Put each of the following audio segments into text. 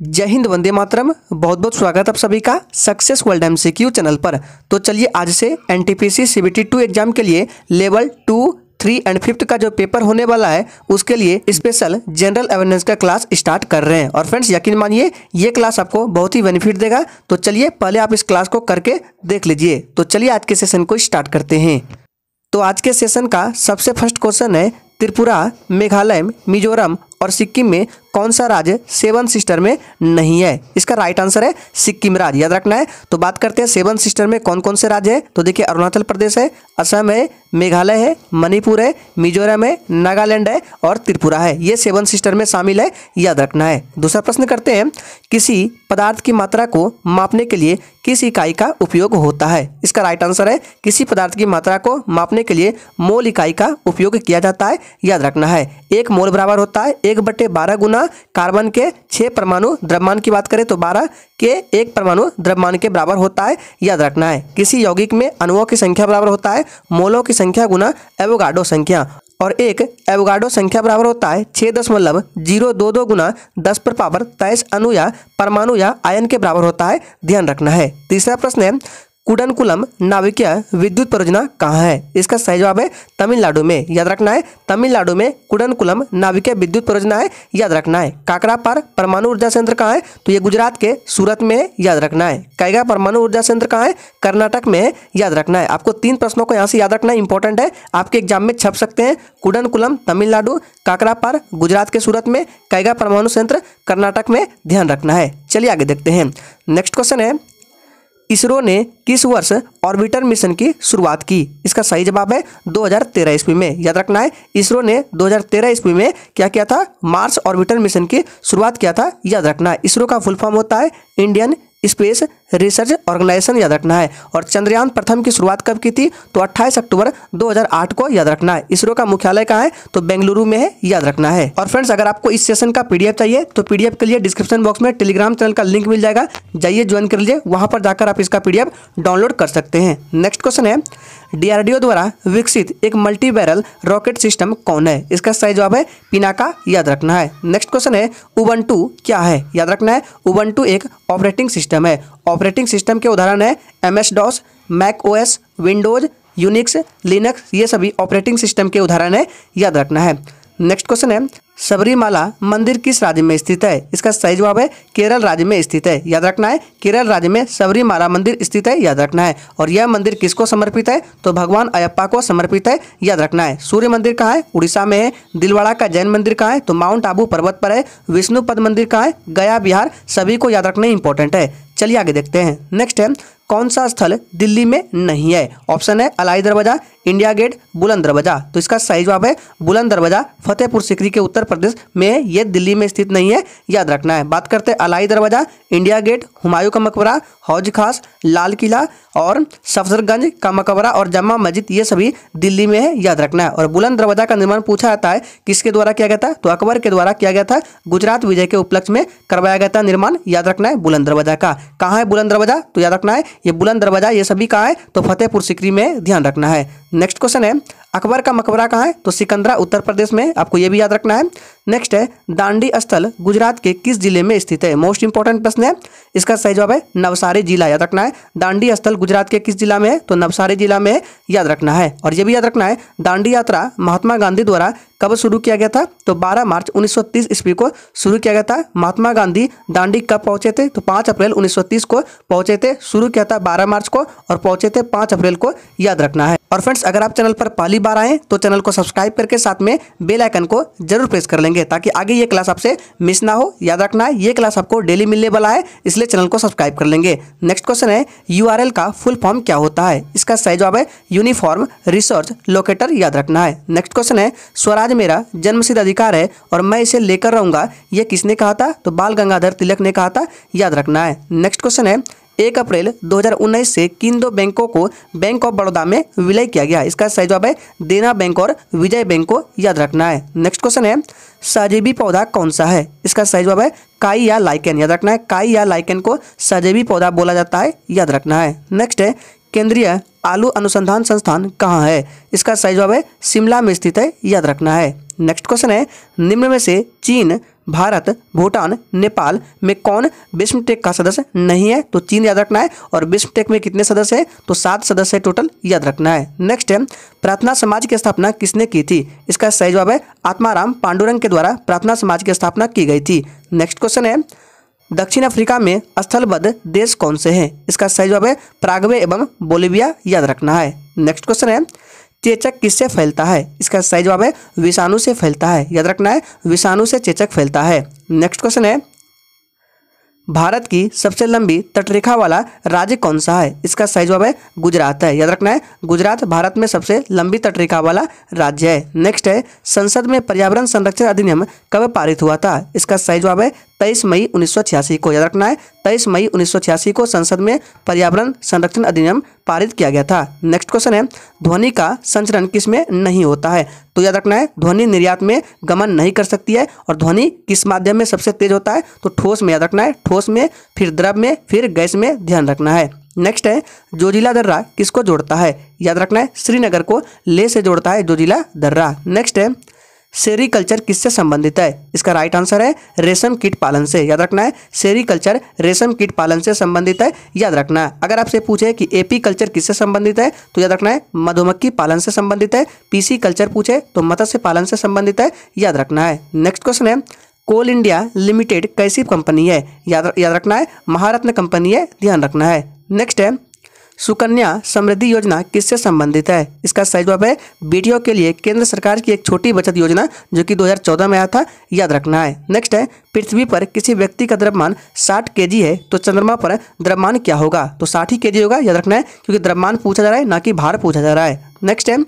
जय हिंद, वंदे मातरम। बहुत बहुत स्वागत आप सभी का सक्सेस वर्ल्ड एमसीक्यू चैनल पर। तो चलिए आज से एनटीपीसी सीबीटी टू एग्ज़ाम के लिए level two three and fifth का जो पेपर होने वाला है, उसके लिए स्पेशल जनरल अवेयरनेस का क्लास स्टार्ट कर रहे हैं। और फ्रेंड्स यकीन मानिए, ये क्लास आपको बहुत ही बेनिफिट देगा। तो चलिए, पहले आप इस क्लास को करके देख लीजिए। तो चलिए आज के सेशन को स्टार्ट करते हैं। तो आज के सेशन का सबसे फ़र्स्ट क्वेश्चन है त्रिपुरा, मेघालय, मिजोरम और सिक्किम में कौन सा राज्य सेवन सिस्टर में नहीं है? इसका राइट आंसर है सिक्किम राज्य। याद रखना है तो बात करते हैं सेवन सिस्टर में कौन कौन से राज्य है? तो देखिए, अरुणाचल प्रदेश है, असम है, मेघालय है, मणिपुर है, मिजोरम है, नागालैंड है और त्रिपुरा है। ये सेवन सिस्टर में शामिल है, याद रखना है। दूसरा प्रश्न करते हैं, किसी पदार्थ की मात्रा को मापने के लिए किस इकाई का उपयोग होता है? इसका राइट आंसर है, किसी पदार्थ की मात्रा को मापने के लिए मोल इकाई का उपयोग किया जाता है, याद रखना है। एक मोल बराबर होता है एक बटे बारह गुना कार्बन के छः परमाणु द्रव्यमान की बात करें तो बारह के एक परमाणु द्रव्यमान के बराबर होता है, याद रखना है। किसी यौगिक में अणुओं की संख्या बराबर होता है, मोलों की संख्या गुना एवोगाडो संख्या। और एक एवोगाडो संख्या बराबर होता है छः दशमलव ज़ीरो दो दो गुना दस पर पावर तेईस अणु या परमाणु या आयन के बराबर होता है, ध्यान रखना है। तीसरा प्रश्न है कुडनकुलम नाविकीय विद्युत परियोजना कहाँ है? इसका सही जवाब है तमिलनाडु में। याद रखना है, तमिलनाडु में कुडनकुलम नाविकीय विद्युत परियोजना है। याद रखना है, काकरा पर परमाणु ऊर्जा संयंत्र कहाँ है? तो ये गुजरात के सूरत में याद रखना है। कैगा परमाणु ऊर्जा संयंत्र कहाँ है? कर्नाटक में याद रखना है। आपको तीन प्रश्नों को यहाँ से याद रखना इंपॉर्टेंट है। आपके एग्ज़ाम में छप सकते हैं कुडनकुलम तमिलनाडु, काकरा पर गुजरात के सूरत में, कैगा परमाणु संयंत्र, कर्नाटक में, ध्यान रखना है। चलिए आगे देखते हैं। नेक्स्ट क्वेश्चन है इसरो ने किस वर्ष ऑर्बिटर मिशन की शुरुआत की? इसका सही जवाब है 2013 ईस्वी में। याद रखना है, इसरो ने 2013 ईस्वी में क्या किया था? मार्स ऑर्बिटर मिशन की शुरुआत किया था। याद रखना है इसरो का फुल फॉर्म होता है इंडियन स्पेस रिसर्च ऑर्गेनाइजेशन याद रखना है। और चंद्रयान प्रथम की शुरुआत कब की थी? तो 28 अक्टूबर 2008 को याद रखना है। इसरो का मुख्यालय कहाँ है? तो बेंगलुरु में है, याद रखना है। और फ्रेंड्स, अगर आपको इस सेशन का पीडीएफ चाहिए तो पीडीएफ के लिए डिस्क्रिप्शन बॉक्स में टेलीग्राम चैनल का लिंक मिल जाएगा। जाइए ज्वाइन कर लीजिए, वहाँ पर जाकर आप इसका पीडीएफ डाउनलोड कर सकते हैं। नेक्स्ट क्वेश्चन है डीआरडीओ द्वारा विकसित एक मल्टी बैरल रॉकेट सिस्टम कौन है? इसका सही जवाब है पिनाका। याद रखना है। नेक्स्ट क्वेश्चन है, उबंटू क्या है? याद रखना है, उबंटू एक ऑपरेटिंग सिस्टम है। ऑपरेटिंग सिस्टम के उदाहरण है M S DOS Mac O S Windows, Unix, Linux, ये सभी ऑपरेटिंग सिस्टम के उदाहरण है। याद रखना है। नेक्स्ट क्वेश्चन है, सबरीमाला मंदिर किस राज्य में स्थित है? इसका सही जवाब है, केरल राज्य में स्थित है। याद रखना है, केरल राज्य में सबरीमाला मंदिर स्थित है, याद रखना है। और यह मंदिर किसको समर्पित है? तो भगवान अयप्पा को समर्पित है, याद रखना है। सूर्य मंदिर कहाँ है? उड़ीसा में है। दिलवाड़ा का जैन मंदिर कहाँ है? तो माउंट आबू पर्वत पर है। विष्णु पद मंदिर कहाँ है? गया, बिहार, सभी को याद रखना इंपॉर्टेंट है। चलिए आगे देखते हैं। नेक्स्ट है कौन सा स्थल दिल्ली में नहीं है? ऑप्शन है अलाई दरवाज़ा इंडिया गेट बुलंद दरवाज़ा तो इसका सही जवाब है बुलंद दरवाज़ा फतेहपुर सिकरी के उत्तर प्रदेश में यह दिल्ली में स्थित नहीं है, याद रखना है। बात करते हैं अलाई दरवाज़ा इंडिया गेट, हुमायूं का मकबरा हौज खास लाल किला और सफदरगंज का मकबरा और जमा मस्जिद, ये सभी दिल्ली में है, याद रखना है। और बुलंद दरवाज़ा का निर्माण पूछा जाता है, किसके द्वारा किया गया था? तो अकबर के द्वारा किया गया था, गुजरात विजय के उपलक्ष्य में करवाया गया था निर्माण, याद रखना है बुलंद दरवाज़ा का। कहाँ है बुलंद दरवाज़ा तो याद रखना है ये बुलंद दरवाज़ा ये सभी कहाँ है तो फतेहपुर सिकरी में ध्यान रखना है। नेक्स्ट क्वेश्चन है अकबर का मकबरा कहाँ है? तो सिकंदरा, उत्तर प्रदेश में। आपको ये भी याद रखना है। नेक्स्ट है, दांडी स्थल गुजरात के किस ज़िले में स्थित है? मोस्ट इंपॉर्टेंट प्रश्न है। इसका सही जवाब है नवसारी जिला, याद रखना है। दांडी स्थल गुजरात के किस जिला में है? तो नवसारी जिला में याद रखना है। और ये भी याद रखना है, दांडी यात्रा महात्मा गांधी द्वारा कब शुरू किया गया था? तो 12 मार्च 1930 ईस्वी को शुरू किया गया था। महात्मा गांधी दांडी कब पहुँचे थे? तो 5 अप्रैल 1930 को पहुँचे थे। शुरू किया था 12 मार्च को और पहुँचे थे 5 अप्रैल को, याद रखना है। और फ्रेंड्स, अगर आप चैनल पर पहली बार आए तो चैनल को सब्सक्राइब करके साथ में बेल आइकन को ज़रूर प्रेस कर लेंगे ताकि आगे ये क्लास आपसे मिस ना हो। याद रखना है ये क्लास आपको डेली मिलने वाला है, इसलिए चैनल को सब्सक्राइब कर लेंगे। नेक्स्ट क्वेश्चन है यू का फुल फॉर्म क्या होता है? इसका सही जवाब है यूनिफॉर्म रिसर्च लोकेटर याद रखना है। नेक्स्ट क्वेश्चन है, स्वराज मेरा जन्मसिद्ध अधिकार है और मैं इसे लेकर रहूँगा। यह किसने कहा था? तो बाल गंगाधर तिलक ने कहा था, याद रखना है। नेक्स्ट क्वेश्चन है एक अप्रैल 2019 से किन दो बैंकों को बैंक ऑफ़ बड़ौदा में विलय किया गया। इसका सही जवाब है, देना बैंक और विजय बैंक को याद रखना है। नेक्स्ट क्वेश्चन है सजेबी पौधा कौन सा है? इसका सही जवाब है, काई या लाइकेन। याद रखना है, काई या लाइकेन को सजेबी पौधा बोला जाता है, याद रखना है। नेक्स्ट है, केंद्रीय आलू अनुसंधान संस्थान कहाँ है? इसका सही जवाब है, शिमला में स्थित है, याद रखना है। नेक्स्ट क्वेश्चन है, निम्न में से चीन भारत, भूटान, नेपाल में कौन विश्व टेक का सदस्य नहीं है? तो चीन याद रखना है। और विश्व टेक में कितने सदस्य है? तो सात सदस्य टोटल याद रखना है। नेक्स्ट है प्रार्थना समाज की स्थापना किसने की थी? इसका सही जवाब है आत्माराम पांडुरंग के द्वारा प्रार्थना समाज की स्थापना की गई थी। नेक्स्ट क्वेश्चन है, दक्षिण अफ्रीका में स्थलबद्ध देश कौन से हैं? इसका सही जवाब है प्रागवे एवं बोलिविया, याद रखना है। नेक्स्ट क्वेश्चन है चेचक किससे फैलता है? इसका सही जवाब है, विषाणु से फैलता है। याद रखना है, विषाणु से चेचक फैलता है। नेक्स्ट क्वेश्चन है, भारत की सबसे लंबी तटरेखा वाला राज्य कौन सा है? इसका सही जवाब है, गुजरात है। याद रखना है, गुजरात भारत में सबसे लंबी तटरेखा वाला राज्य है। नेक्स्ट है, संसद में पर्यावरण संरक्षण अधिनियम कब पारित हुआ था? इसका सही जवाब है तेईस मई उन्नीस सौ छियासी को। याद रखना है, तेईस मई उन्नीस सौ छियासी को संसद में पर्यावरण संरक्षण अधिनियम पारित किया गया था। नेक्स्ट क्वेश्चन है, ध्वनि का संचरण किसमें नहीं होता है? तो याद रखना है, ध्वनि निर्यात में गमन नहीं कर सकती है और ध्वनि किस माध्यम में सबसे तेज होता है? तो ठोस में याद रखना है, ठोस में, फिर द्रव में, फिर गैस में ध्यान रखना है। नेक्स्ट है, जोजिला दर्रा किसको जोड़ता है? याद रखना है, श्रीनगर को ले से जोड़ता है जोजिला दर्रा। नेक्स्ट है सेरीकल्चर किससे संबंधित है? इसका राइट आंसर है रेशम कीट पालन से। याद रखना है, सेरीकल्चर रेशम कीट पालन से संबंधित है। याद रखना है, अगर आपसे पूछे कि एपी कल्चर किससे संबंधित है तो याद रखना है, मधुमक्खी पालन से संबंधित है। पीसी कल्चर पूछे तो मत्स्य पालन से संबंधित है। याद रखना है नेक्स्ट क्वेश्चन है, कोल इंडिया लिमिटेड कैसी कंपनी है? याद याद रखना है, महारत्न कंपनी है, ध्यान रखना है। नेक्स्ट है सुकन्या समृद्धि योजना किससे संबंधित है? इसका सही जवाब है बेटियों के लिए केंद्र सरकार की एक छोटी बचत योजना जो कि 2014 में आया था, याद रखना है। नेक्स्ट है, पृथ्वी पर किसी व्यक्ति का द्रव्यमान 60 केजी है तो चंद्रमा पर द्रव्यमान क्या होगा? तो 60 ही केजी होगा, याद रखना है, क्योंकि द्रव्यमान पूछा जा रहा है, ना कि भार पूछा जा रहा है। नेक्स्ट है,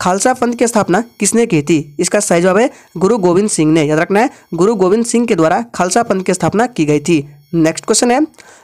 खालसा पंथ की स्थापना किसने की थी? इसका सही जवाब है, गुरु गोविंद सिंह ने। याद रखना है, गुरु गोविंद सिंह के द्वारा खालसा पंथ की स्थापना की गई थी। नेक्स्ट क्वेश्चन है,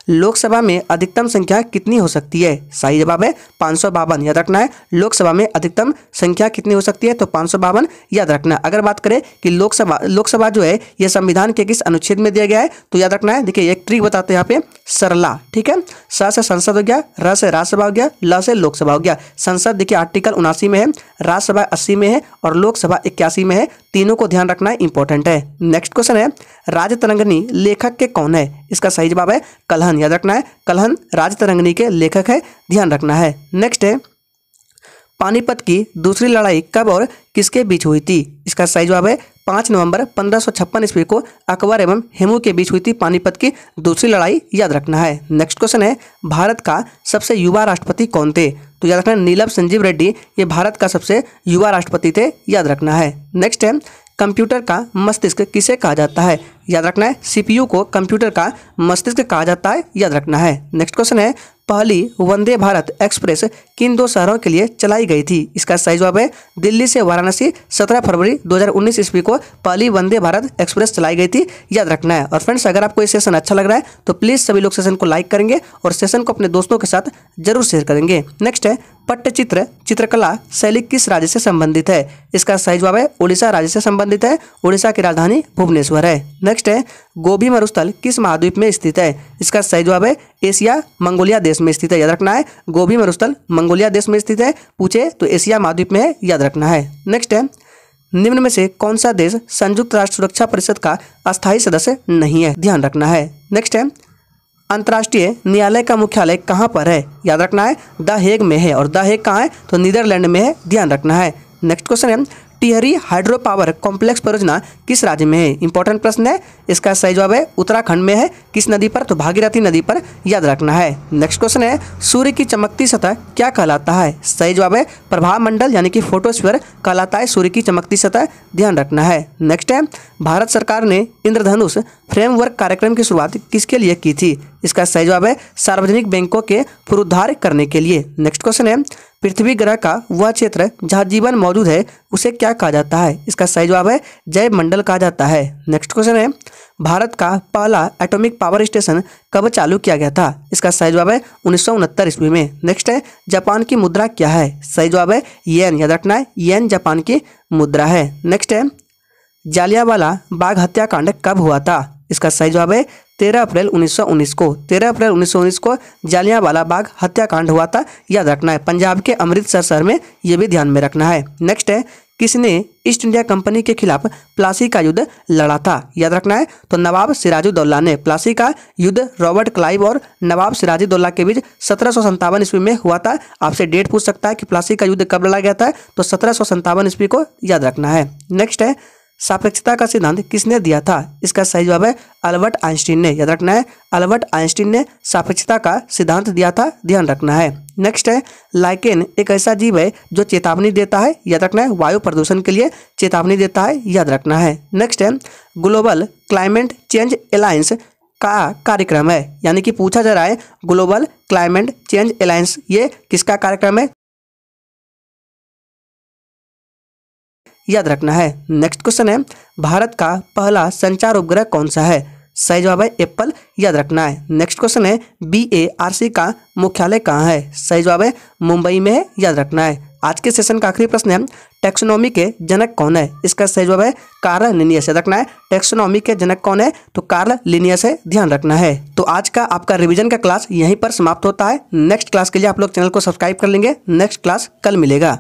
लोकसभा में अधिकतम संख्या कितनी हो सकती है? सही जवाब है पाँच सौ बावन, याद रखना है, लोकसभा में अधिकतम संख्या कितनी हो सकती है? तो पाँच सौ बावन, याद रखना है। अगर बात करें कि लोकसभा लोकसभा जो है यह संविधान के किस अनुच्छेद में दिया गया है तो याद रखना है, देखिए, एक ट्रिक बताते हैं यहाँ पे, सरला, ठीक है? स से संसद हो गया, र से राज्यसभा हो गया, ल से लोकसभा हो गया। संसद, देखिए, आर्टिकल उनासी में है, राज्यसभा अस्सी में है और लोकसभा इक्यासी में है, तीनों को ध्यान रखना इंपॉर्टेंट है। नेक्स्ट क्वेश्चन है राज तरंगनी लेखक के कौन है? इसका सही जवाब है कलहन। याद रखना है, कलहन राज तरंगनी के लेखक है। ध्यान रखना है। नेक्स्ट है, पानीपत की दूसरी लड़ाई कब और किसके बीच हुई थी? इसका सही जवाब है पाँच नवंबर पंद्रह सौ छप्पन ईस्वी को अकबर एवं हेमू के बीच हुई थी पानीपत की दूसरी लड़ाई। याद रखना है। नेक्स्ट क्वेश्चन है, भारत का सबसे युवा राष्ट्रपति कौन थे? तो याद रखना नीलम संजीव रेड्डी, ये भारत का सबसे युवा राष्ट्रपति थे। याद रखना है। नेक्स्ट है कंप्यूटर का मस्तिष्क किसे कहा जाता है? याद रखना है, सीपीयू को कंप्यूटर का मस्तिष्क कहा जाता है, याद रखना है। नेक्स्ट क्वेश्चन है, पहली वंदे भारत एक्सप्रेस किन दो शहरों के लिए चलाई गई थी? इसका सही जवाब है, दिल्ली से वाराणसी 17 फरवरी 2019 ईस्वी को पहली वंदे भारत एक्सप्रेस चलाई गई थी। याद रखना है। और फ्रेंड्स, अगर आपको ये सेशन अच्छा लग रहा है तो प्लीज़ सभी लोग सेशन को लाइक करेंगे और सेशन को अपने दोस्तों के साथ ज़रूर शेयर करेंगे। नेक्स्ट है, पट्टचित्र चित्रकला शैली किस राज्य से संबंधित है? इसका सही जवाब है उड़ीसा राज्य से संबंधित है। उड़ीसा की राजधानी भुवनेश्वर है। नेक्स्ट है, गोभी मरुस्थल किस महाद्वीप में स्थित है? इसका सही जवाब है, एशिया मंगोलिया देश में स्थित है। याद रखना है, गोभी मरुस्थल मंगोलिया देश में स्थित है। पूछे तो एशिया महाद्वीप में है, याद रखना है। नेक्स्ट है, निम्न में से कौन सा देश संयुक्त राष्ट्र सुरक्षा परिषद का अस्थायी सदस्य नहीं है? ध्यान रखना है। नेक्स्ट है अंतर्राष्ट्रीय न्यायालय का मुख्यालय कहाँ पर है? याद रखना है, द हेग में है और द हेग कहाँ है? तो नीदरलैंड में है, ध्यान रखना है। नेक्स्ट क्वेश्चन है, टिहरी हाइड्रो पावर कॉम्प्लेक्स परियोजना किस राज्य में है? इंपॉर्टेंट प्रश्न है, इसका सही जवाब है, उत्तराखंड में है। किस नदी पर? तो भागीरथी नदी पर, याद रखना है। नेक्स्ट क्वेश्चन है, सूर्य की चमकती सतह क्या कहलाता है? सही जवाब है प्रभाव मंडल यानी कि फोटोस्फीयर कहलाता है सूर्य की चमकती सतह, ध्यान रखना है। नेक्स्ट है, भारत सरकार ने इंद्रधनुष फ्रेमवर्क कार्यक्रम की शुरुआत किसके लिए की थी? इसका सही जवाब है सार्वजनिक बैंकों के पुनरुद्धार करने के लिए। नेक्स्ट क्वेश्चन है, पृथ्वी ग्रह का वह क्षेत्र जहाँ जीवन मौजूद है, उसे क्या कहा जाता है? इसका सही जवाब है जैव मंडल कहा जाता है। नेक्स्ट क्वेश्चन है, भारत का पहला एटॉमिक पावर स्टेशन कब चालू किया गया था? इसका सही जवाब है उन्नीस सौ उनहत्तर ईस्वी में। नेक्स्ट है, जापान की मुद्रा क्या है? सही जवाब है येन। याद रखना है, येन जापान की मुद्रा है। नेक्स्ट है, जालियावाला बाघ हत्याकांड कब हुआ था? इसका सही जवाब है तेरह अप्रैल 1919 को। तेरह अप्रैल 1919 को जालियांवाला बाग हत्याकांड हुआ था। याद रखना है, पंजाब के अमृतसर शहर में यह भी ध्यान में रखना है। नेक्स्ट है, किसने ईस्ट इंडिया कंपनी के खिलाफ प्लासी का युद्ध लड़ा था? याद रखना है तो नवाब सिराजुद्दौला ने प्लासी का युद्ध रॉबर्ट क्लाइव और नवाब सिराजुद्दौला के बीच सत्रह सौ ईस्वी में हुआ था। आपसे डेट पूछ सकता है कि प्लासी का युद्ध कब लड़ा गया था तो सत्रह ईस्वी को याद रखना है। नेक्स्ट है सापेक्षता का सिद्धांत किसने दिया था? इसका सही जवाब है अल्बर्ट आइंस्टीन ने। याद रखना है, अल्बर्ट आइंस्टीन ने सापेक्षता का सिद्धांत दिया था। ध्यान रखना है। नेक्स्ट है, लाइकेन एक ऐसा जीव है जो चेतावनी देता है। याद रखना है, वायु प्रदूषण के लिए चेतावनी देता है। याद रखना है। नेक्स्ट है, ग्लोबल क्लाइमेट चेंज अलायंस का कार्यक्रम है। यानी कि पूछा जा रहा है, ग्लोबल क्लाइमेट चेंज अलायंस ये किसका कार्यक्रम है? याद रखना है। नेक्स्ट क्वेश्चन है, भारत का पहला संचार उपग्रह कौन सा है? सही जवाब है, एप्पल। याद रखना है। नेक्स्ट क्वेश्चन है बी ए आर सी का मुख्यालय कहाँ है? सही जवाब है, मुंबई में है। याद रखना है। आज के सेशन का आखिरी प्रश्न है टेक्सोनॉमी के जनक कौन है? इसका सही जवाब है कार्ल लिनियस याद रखना है टेक्सोनॉमी के जनक कौन है? तो कार्ल लिनियस है, ध्यान रखना है। तो आज का आपका रिवीजन का क्लास यहीं पर समाप्त होता है। नेक्स्ट क्लास के लिए आप लोग चैनल को सब्सक्राइब कर लेंगे। नेक्स्ट क्लास कल मिलेगा।